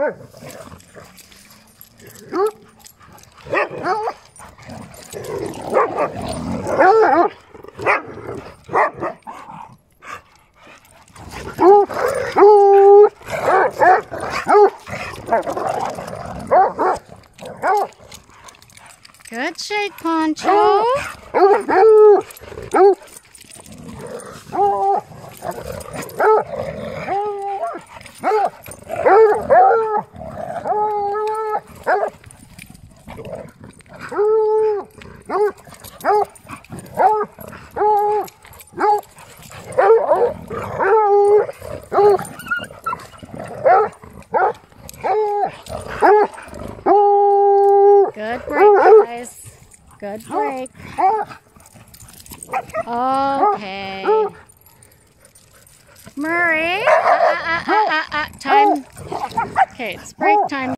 Good shake, Poncho. Oh. Oh. Good break, guys. Good break. Okay. Murray. Uh, uh, uh, uh, uh, time. Okay, it's break time.